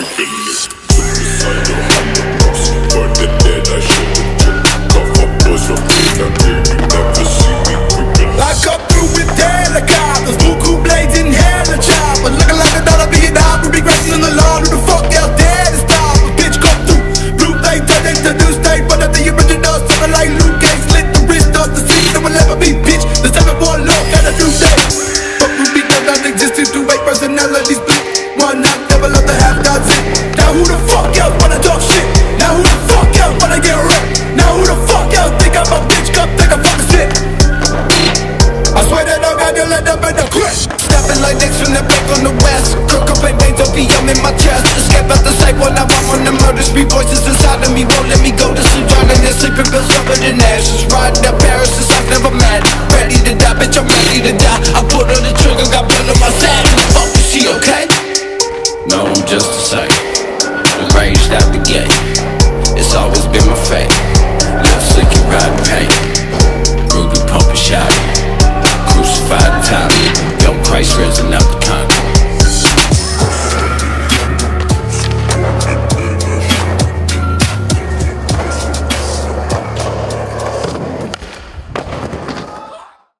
everything is Suicide behind I never see come through with helicopters Buku blades and hella Looking like a dollar billion dollar Ruby Grayson in the lawn Who the fuck out there to stop bitch come through. Blue face, turn into new state One of the original Something like Luke Cage. Slit the wrist off the seat. No one ever bitch. The seven war law got a new day But we be non-existent Through eight personalities One night, never love the all I want from the murders spree Voices inside of me. Won't let me go. To sleep Drowning in sleeping pills covered in ashes. Riding up Paris is I've never met. Ready to die, bitch, I'm ready to die. I put on the trigger, got blood on my side. Fuck, oh, is she okay? No, I'm just a sight. The at the gate. It's all